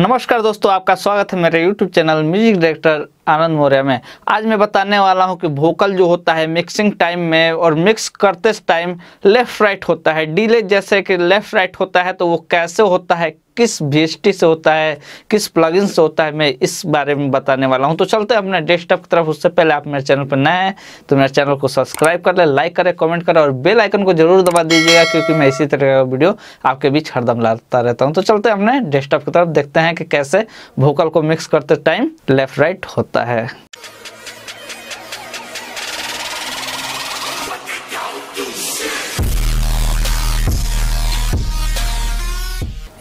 नमस्कार दोस्तों, आपका स्वागत है मेरे YouTube channel music director Anand Maurya में। आज मैं बताने वाला हूँ कि वोकल जो होता है मिक्सिंग टाइम में और मिक्स करते टाइम लेफ़्ट राइट होता है। डिले जैसे कि लेफ़्ट राइट होता है तो वो कैसे होता है किस वी से होता है, किस प्लगइन से होता है, मैं इस बारे में बताने वाला हूँ। तो चलते हैं अपने डेस्कटॉप की तरफ़। उससे पहले आप मेरे चैनल पर नए हैं तो मेरे चैनल को सब्सक्राइब कर ले लाइक करें कमेंट करें और बेल आइकन को ज़रूर दबा दीजिएगा, क्योंकि मैं इसी तरह का वीडियो आपके बीच हरदम लाता रहता हूँ। तो चलते हैं अपने डेस्कटॉप की तरफ़, देखते हैं कि कैसे वोकल को मिक्स करते टाइम लेफ़्ट राइट होता है।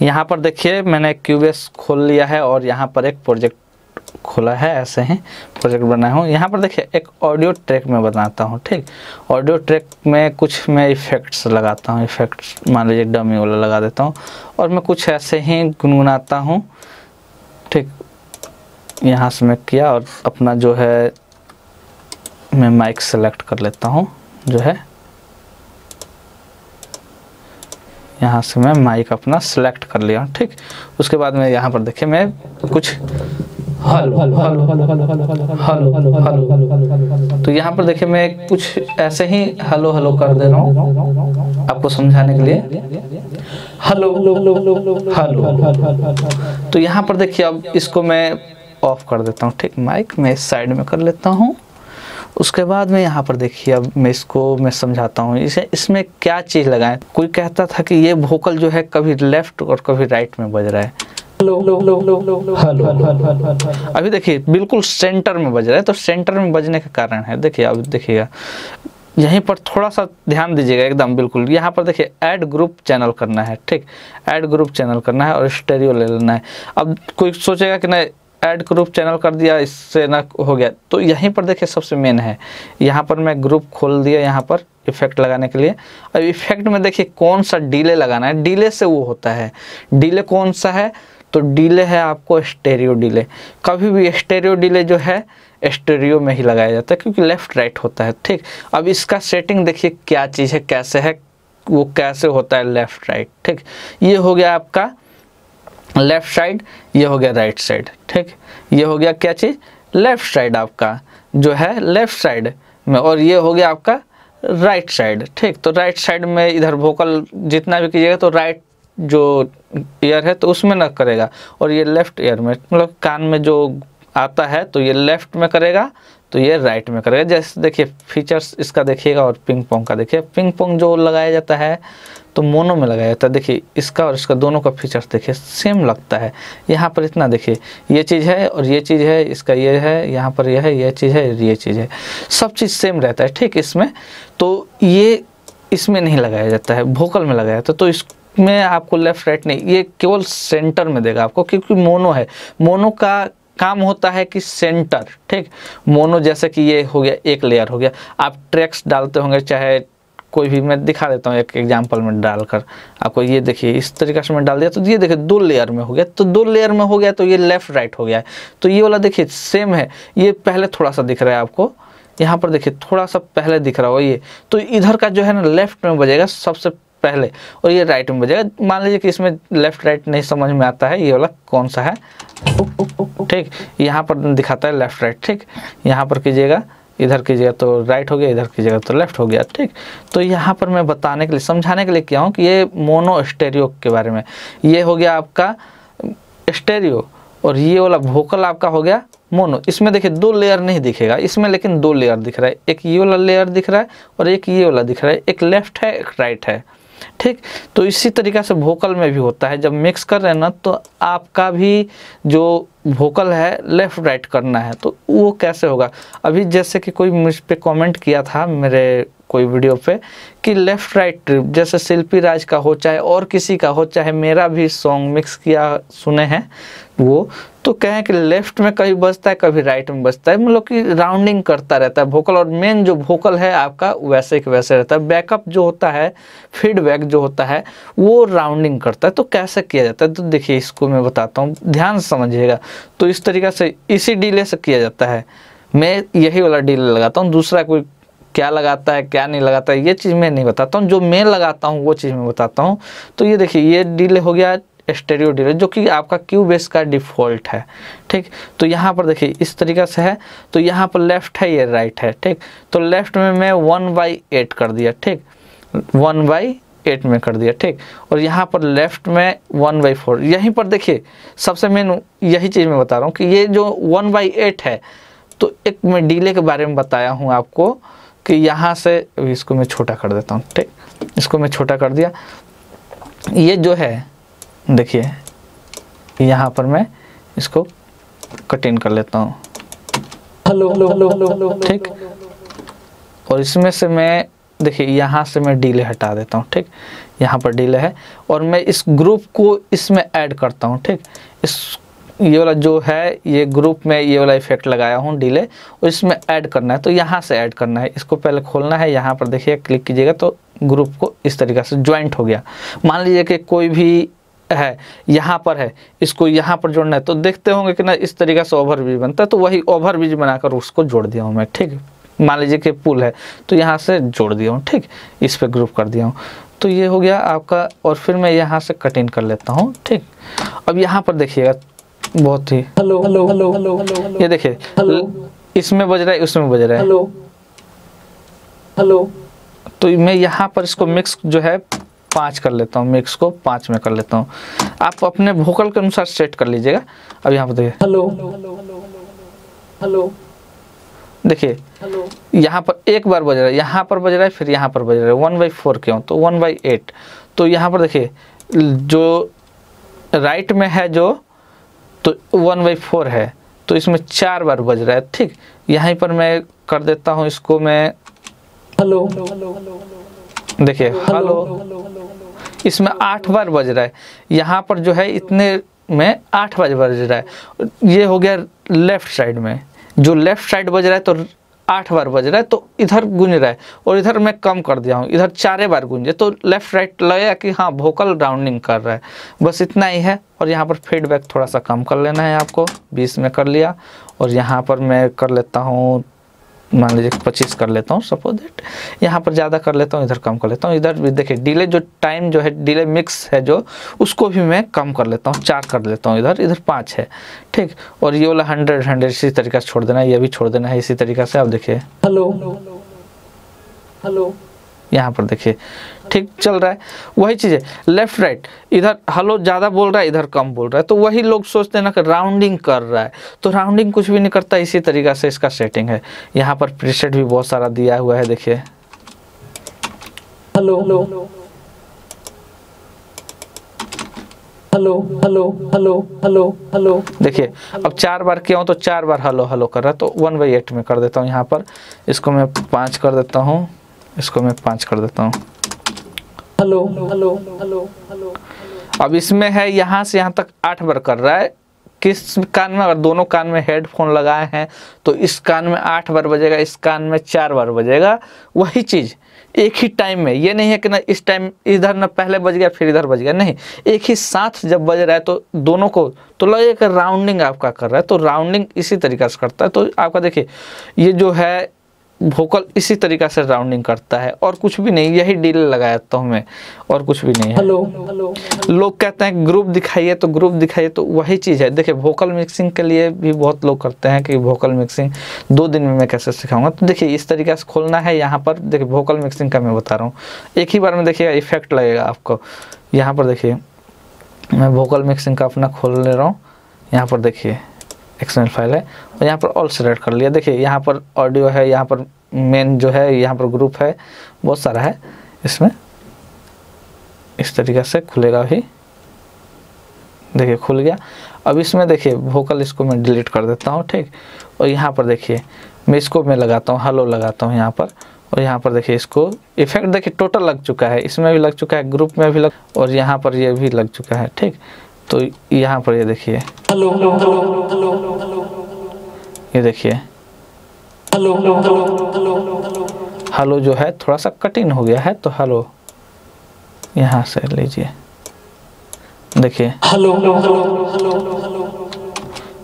यहाँ पर देखिए, मैंने क्यूबेस खोल लिया है और यहाँ पर एक प्रोजेक्ट खोला है, ऐसे ही प्रोजेक्ट बनाया हूँ। यहाँ पर देखिए, एक ऑडियो ट्रैक में बनाता हूँ, ठीक? ऑडियो ट्रैक में कुछ मैं इफ़ेक्ट्स लगाता हूँ, इफ़ेक्ट्स, मान लीजिए डमी वाला लगा देता हूँ और मैं कुछ ऐसे ही गुनगुनाता हूँ, ठीक? यहाँ से मैं किया और अपना जो है, मैं माइक सेलेक्ट कर लेता हूँ, जो है। यहाँ से मैं माइक अपना सेलेक्ट कर लिया ठीक उसके बाद में यहाँ पर देखिए मैं कुछ तो यहाँ पर देखिए मैं कुछ ऐसे ही हलो हलो कर दे रहा हूँ आपको समझाने के लिए हेलो हेलो तो यहाँ पर देखिए अब इसको मैं ऑफ़ कर देता हूँ ठीक माइक मैं इस साइड में कर लेता हूँ उसके बाद में यहाँ पर देखिए अब मैं इसको मैं समझाता हूँ इसे इसमें क्या चीज़ लगाएँ कोई कहता था कि ये वोकल जो है कभी लेफ़्ट और कभी राइट में बज रहा है अभी देखिए बिल्कुल सेंटर में बज रहा है तो सेंटर में बजने का कारण है देखिए अब देखिएगा यहीं पर थोड़ा सा ध्यान दीजिएगा एकदम बिल्कुल यहाँ पर देखिए ऐड ग्रुप चैनल करना है ठीक ऐड ग्रुप चैनल करना है और स्टेरियो ले लेना है अब कोई सोचेगा कि नहीं ऐड ग्रुप चैनल कर दिया, इससे ना हो गया। तो यहीं पर देखिए सबसे मेन है। यहाँ पर मैं ग्रुप खोल दिया यहाँ पर इफ़ेक्ट लगाने के लिए। अब इफ़ेक्ट में देखिए कौन सा डीले लगाना है। डीले से वो होता है। डीले कौन सा है? तो डीले है आपको स्टेरियो डीले कभी भी स्टेरियो डीले जो है स्टेरियो में ही लगाया जाता है क्योंकि लेफ़्ट राइट होता है, ठीक। अब इसका सेटिंग देखिए क्या चीज़ है, कैसे है, वो कैसे होता है लेफ़्ट राइट ठीक। ये हो गया आपका लेफ़्ट साइड ये हो गया राइट साइड ठीक? ये हो गया क्या चीज़? लेफ़्ट साइड आपका, जो है लेफ़्ट साइड में, और ये हो गया आपका राइट साइड ठीक? तो राइट साइड में इधर वोकल जितना भी कीजिएगा तो राइट जो ईयर है तो उसमें ना करेगा। और ये लेफ़्ट ईयर में मतलब कान में जो आता है तो ये लेफ़्ट में करेगा तो ये राइट में करेगा। जैसे देखिए फीचर्स इसका देखिएगा और पिंग पोंग का देखिए। पिंग पोंग जो लगाया जाता है तो मोनो में लगाया जाता है। देखिए, इसका और इसका दोनों का फीचर्स देखिए सेम लगता है। यहाँ पर इतना देखिए, ये चीज़ है और ये चीज़ है, इसका ये है, यहाँ पर यह है, ये चीज़ है, ये चीज़ है। सब चीज़ सेम रहता है, ठीक इसमें। तो ये इसमें नहीं लगाया जाता है भोकल में लगाया जाता है। तो इस में आपको लेफ़्ट राइट नहीं, ये केवल सेंटर में देगा आपको, क्योंकि मोनो है। मोनो का काम होता है कि सेंटर ठीक। मोनो जैसे कि ये हो गया, एक लेयर हो गया। आप ट्रैक्स डालते होंगे, चाहे कोई भी, मैं दिखा देता हूँ एक एग्ज़ाम्पल में डालकर। आपको ये देखिए, इस तरीके से मैं डाल दिया तो ये देखिए, दो लेयर में हो गया। तो दो लेयर में हो गया तो ये लेफ़्ट राइट हो गया। है तो ये वाला देखिए सेम है। ये पहले थोड़ा सा दिख रहा है आपको। यहाँ पर देखिए, थोड़ा सा पहले दिख रहा हो ये। तो इधर का जो है ना लेफ़्ट में बजेगा सबसे पहले, और ये राइट में बजेगा। मान लीजिए कि इसमें लेफ़्ट राइट नहीं समझ में आता है, ये वाला कौन सा है? ठीक, यहाँ पर दिखाता है लेफ़्ट राइट ठीक। यहाँ पर कीजिएगा। इधर की जगह तो राइट हो गया, इधर की जगह तो लेफ़्ट हो गया, ठीक। तो यहाँ पर मैं बताने के लिए, समझाने के लिए क्या हूँ कि ये मोनो स्टेरियो के बारे में। ये हो गया आपका स्टेरियो और ये वाला वोकल आपका हो गया मोनो इसमें देखिए दो लेयर नहीं दिखेगा, इसमें लेकिन दो लेयर दिख रहा है। एक ये वाला लेयर दिख रहा है और एक ये वाला दिख रहा है। एक लेफ़्ट है, एक राइट है। ठीक? तो इसी तरीक़ा से वोकल में भी होता है। जब मिक्स कर रहे हैं ना तो आपका भी जो वोकल है लेफ़्ट राइट करना है। तो वो कैसे होगा? अभी जैसे कि कोई मुझ पर कॉमेंट किया था, मेरे कोई वीडियो पे, कि लेफ़्ट राइट जैसे शिल्पी राज का हो, चाहे और किसी का हो, चाहे मेरा भी सॉन्ग मिक्स किया, सुने हैं, वो तो कहें कि लेफ़्ट में कभी बजता है, कभी राइट में बजता है। मतलब कि राउंडिंग करता रहता है। वोकल और मेन जो वोकल है आपका, वैसे के वैसे रहता है। बैकअप जो होता है फीडबैक जो होता है, वो राउंडिंग करता है। तो कैसे किया जाता है? तो देखिए, इसको मैं बताता हूँ। ध्यान समझिएगा। तो इस तरीक़े से इसी डीले से किया जाता है। मैं यही वाला डीले लगाता हूँ। दूसरा कोई क्या लगाता है, क्या नहीं लगाता है, ये चीज़ मैं नहीं बताता हूँ। जो मैं लगाता हूँ, वो चीज़ मैं बताता हूँ। तो ये देखिए, ये डीले हो गया। स्टेरियो डिले जो कि आपका क्यू बेस का डिफ़ॉल्ट है, ठीक? तो यहाँ पर देखिए, इस तरीक़ा से है तो यहाँ पर लेफ़्ट है, ये राइट है, ठीक? तो लेफ़्ट में मैं वन बाई एट कर दिया, ठीक? वन बाई एट में कर दिया, ठीक? और यहाँ पर लेफ़्ट में वन बाई फोर यहीं पर देखिए, सबसे मेन यही चीज़ मैं बता रहा हूँ कि ये जो वन बाई एट है तो एक मैं डीले के बारे में बताया हूँ आपको कि यहाँ से, इसको मैं छोटा कर देता हूँ, ठीक? इसको मैं छोटा कर दिया। ये जो है देखिए यहाँ पर मैं इसको कट इन कर लेता हूँ। हेलो हेलो हेलो हेलो ठीक? और इसमें से मैं देखिए यहाँ से मैं डीले हटा देता हूँ ठीक? यहाँ पर डीले है और मैं इस ग्रुप को इसमें ऐड करता हूँ ठीक? इस ये वाला जो है ये ग्रुप में ये वाला इफ़ेक्ट लगाया हूँ डीले और इसमें ऐड करना है तो यहाँ से ऐड करना है। इसको पहले खोलना है यहाँ पर देखिए क्लिक कीजिएगा तो ग्रुप को इस तरीक़े से ज्वाइंट हो गया। मान लीजिए कि कोई भी है यहाँ पर है इसको यहाँ पर जोड़ना है तो देखते होंगे कि ना इस तरीक़े से ओवर ब्रिज बनता है तो वही ओवर ब्रिज बनाकर उसको जोड़ दिया हूँ मैं ठीक मान लीजिए कि पुल है तो यहाँ से जोड़ दिया हूँ ठीक इस पर ग्रुप कर दिया हूँ तो ये हो गया आपका और फिर मैं यहाँ से कट इन कर लेता हूँ ठीक? अब यहाँ पर देखिएगा बहुत ही hello hello hello hello hello ये देखिए इसमें बज रहा है उसमें बज रहा है। हेलो हेलो तो मैं यहाँ पर इसको मिक्स जो है पाँच कर लेता हूँ मिक्स को पाँच में कर लेता हूँ। आप अपने वोकल के अनुसार सेट कर लीजिएगा। अब यहाँ पर देखिए। हेलो हेलो देखिए यहाँ पर एक बार बज रहा है यहाँ पर बज रहा है फिर यहाँ पर बज रहा है। वन बाई फोर क्यों तो वन बाई एट तो यहाँ पर देखिए जो राइट में है जो तो वन बाई फोर है। तो इसमें चार बार बज रहा है ठीक। यहीं पर मैं कर देता हूँ इसको मैं हेलो देखिए हेलो इसमें आठ बार बज रहा है। यहाँ पर जो है, इतने में आठ बार बज रहा है। ये हो गया लेफ़्ट साइड में। जो लेफ़्ट साइड बज रहा है तो आठ बार बज रहा है तो इधर गूंज रहा है। और इधर मैं कम कर दिया हूँ। इधर चारे बार गूंजे तो लेफ़्ट राइट लगेगा कि हाँ वोकल राउंडिंग कर रहा है। बस इतना ही है। और यहाँ पर फीडबैक थोड़ा सा कम कर लेना है आपको। बीस में कर लिया। और यहाँ पर मैं कर लेता हूँ मान लीजिए पच्चीस कर लेता हूँ सपोज़ दैट यहाँ पर ज़्यादा कर लेता हूँ इधर कम कर लेता हूँ इधर भी देखिए डिले जो टाइम जो है डिले मिक्स है जो उसको भी मैं कम कर लेता हूँ चार कर लेता हूँ इधर इधर पाँच है ठीक? और ये वाला हंड्रेड हंड्रेड इसी तरीके से छोड़ देना है ये भी छोड़ देना है इसी तरीके से आप देखिए। हेलो हेलो यहाँ पर देखिए ठीक चल रहा है। वही चीज़ है लेफ़्ट राइट इधर हलो ज़्यादा बोल रहा है इधर कम बोल रहा है। तो वही लोग सोचते हैं ना कि राउंडिंग कर रहा है। तो राउंडिंग कुछ भी नहीं करता इसी तरीका से इसका सेटिंग है। यहाँ पर प्रीसेट भी बहुत सारा दिया हुआ है देखिए। Hello hello hello hello hello hello hello देखिए अब चार बार किया हूँ तो चार बार हेलो हेलो कर रहा है। तो वन बाई एट में कर देता हूँ यहाँ पर। इसको मैं पाँच कर देता हूँ। इसको मैं पाँच कर देता हूँ। हेलो। हेलो। हेलो। हेलो। अब इसमें है यहाँ से यहाँ तक आठ बार कर रहा है। किस कान में? अगर दोनों कान में हेडफोन लगाए हैं तो इस कान में आठ बार बजेगा इस कान में चार बार बजेगा। वही चीज़ एक ही टाइम में। ये नहीं है कि ना इस टाइम इधर ना पहले बज गया फिर इधर बज गया। नहीं एक ही साथ जब बज रहा है तो दोनों को तो लगे कि राउंडिंग आपका कर रहा है। तो राउंडिंग इसी तरीका से करता है। तो आपका देखिए ये जो है वोकल इसी तरीका से राउंडिंग करता है और कुछ भी नहीं यही डील लगाया तो हमें और कुछ भी नहीं है। हेलो हेलो लोग कहते हैं ग्रुप दिखाइए तो ग्रुप दिखाइए तो वही चीज़ है। देखिए वोकल मिक्सिंग के लिए भी बहुत लोग करते हैं कि वोकल मिक्सिंग दो दिन में मैं कैसे सिखाऊँगा? तो देखिए इस तरीके से खोलना है यहाँ पर। देखिए वोकल मिक्सिंग का मैं बता रहा हूँ। एक ही बार में देखिए इफ़ेक्ट लगेगा आपको। यहाँ पर देखिए मैं वोकल मिक्सिंग का अपना खोल ले रहा हूँ। यहाँ पर देखिए। एक्सएमएल फ़ाइल है और यहाँ पर ऑल सेलेक्ट कर लिया। देखिए, यहाँ पर ऑडियो है, यहाँ पर मेन जो है, यहाँ पर ग्रुप है, बहुत सारा है। इसमें इस तरीके से खुलेगा भी। देखिए, खुल गया। अब इसमें देखिए वोकल इसको मैं डिलीट कर देता हूँ, ठीक? और यहाँ पर देखिए, मैं इसको मैं लगाता हूँ हलो लगाता हूँ यहाँ पर। और यहाँ पर देखिए, इसको इफ़ेक्ट देखिए टोटल लग चुका है। इसमें भी लग चुका है ग्रुप में भी लग और यहाँ पर ये भी लग चुका है, ठीक? तो यहाँ पर ये देखिए। ये देखिए। हेलो। जो है थोड़ा सा कटिंग हो गया है तो हलो। यहाँ से लीजिए। देखिए। हेलो।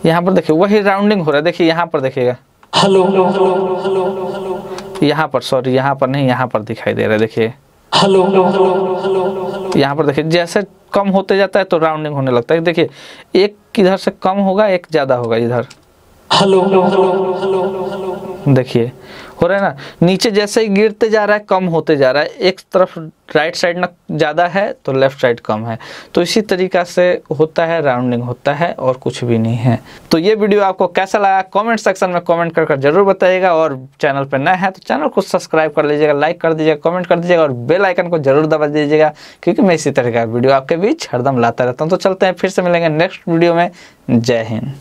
यहाँ पर देखिए वही राउंडिंग हो रहा है। देखिए यहाँ पर देखिएगा। हेलो। यहाँ पर सॉरी यहाँ पर नहीं यहाँ पर दिखाई दे रहा है। देखिए। हेलो। हेलो हेलो यहाँ पर देखिए जैसे कम होते जाता है तो राउंडिंग होने लगता है। देखिए एक किधर से कम होगा एक ज़्यादा होगा इधर। Hello hello. देखिए हो रहा है ना? नीचे जैसे ही गिरते जा रहा है, कम होते जा रहा है। एक तरफ़ राइट साइड ना ज़्यादा है तो लेफ़्ट साइड कम है। तो इसी तरीका से होता है राउंडिंग होता है और कुछ भी नहीं है। तो ये वीडियो आपको कैसा लगा? कमेंट सेक्शन में कमेंट कर कर ज़रूर बताइएगा और चैनल पर नया है तो चैनल को सब्सक्राइब कर लीजिएगा लाइक कर दीजिएगा कमेंट कर दीजिएगा और बेल आइकन को ज़रूर दबा दीजिएगा, क्योंकि मैं इसी तरह का वीडियो आपके बीच हरदम लाता रहता हूँ। तो चलते हैं, फिर से मिलेंगे नेक्स्ट वीडियो में। जय हिंद।